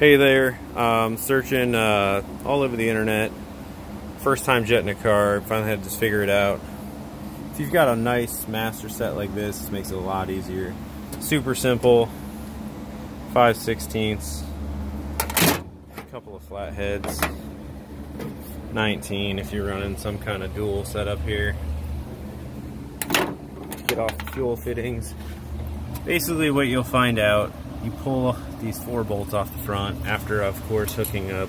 Hey there, um, searching uh, all over the internet. First time jetting a car, finally had to figure it out. If you've got a nice master set like this, makes it a lot easier. Super simple, 5 16ths, a couple of flat heads, 19 if you're running some kind of dual setup here. Get off the fuel fittings. Basically what you'll find out you pull these four bolts off the front after of course hooking up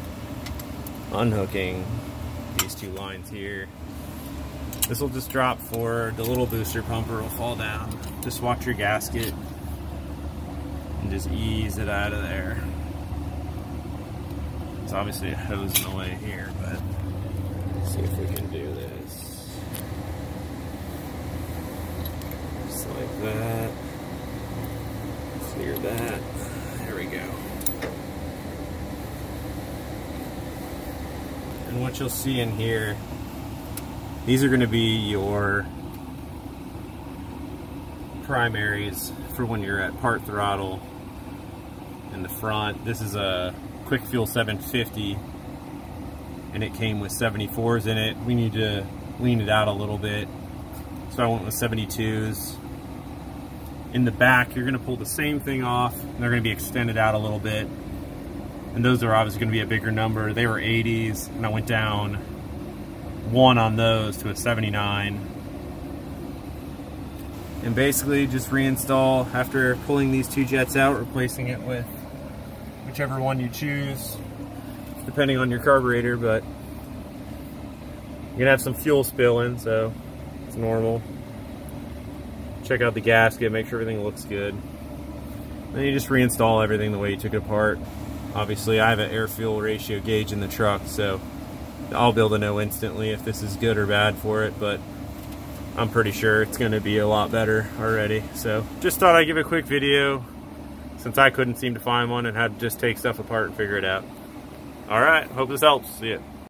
unhooking these two lines here. This will just drop forward the little booster pumper will fall down. Just watch your gasket and just ease it out of there. It's obviously a hose in the way here but see if we can do this just like that that. There we go. And what you'll see in here, these are going to be your primaries for when you're at part throttle in the front. This is a Quick Fuel 750 and it came with 74s in it. We need to lean it out a little bit. So I went with 72s in the back, you're gonna pull the same thing off, and they're gonna be extended out a little bit. And those are obviously gonna be a bigger number. They were 80s, and I went down one on those to a 79. And basically just reinstall after pulling these two jets out, replacing it with whichever one you choose, depending on your carburetor, but you're gonna have some fuel spilling, so it's normal check out the gasket, make sure everything looks good. Then you just reinstall everything the way you took it apart. Obviously, I have an air-fuel ratio gauge in the truck, so I'll be able to know instantly if this is good or bad for it, but I'm pretty sure it's going to be a lot better already. So just thought I'd give a quick video since I couldn't seem to find one and had to just take stuff apart and figure it out. All right, hope this helps. See ya.